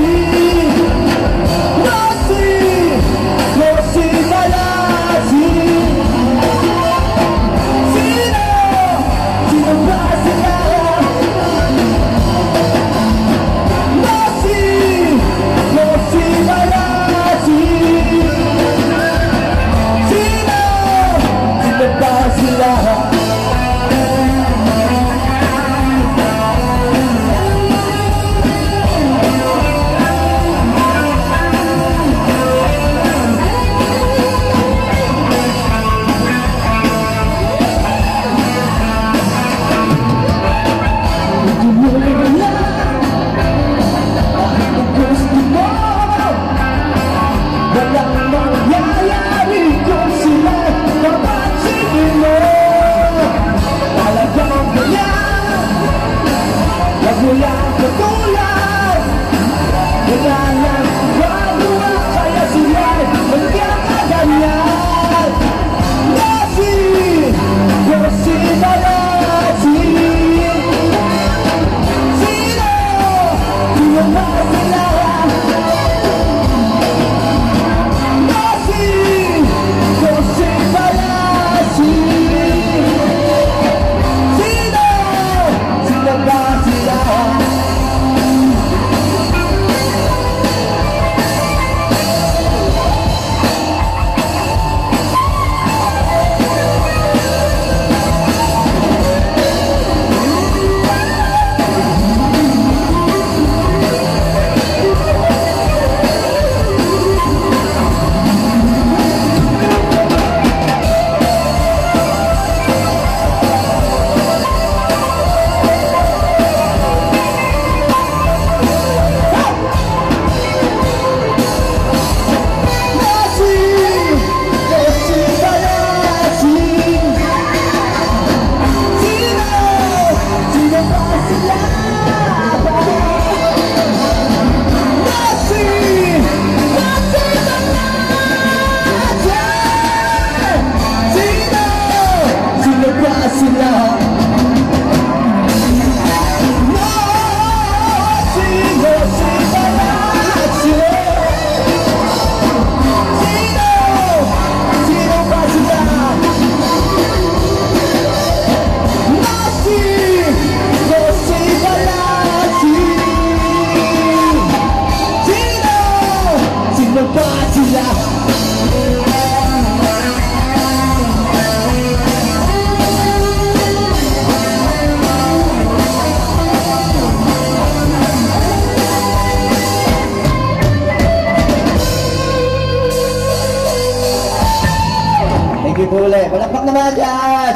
you. Ulit. Palakpak naman dyan.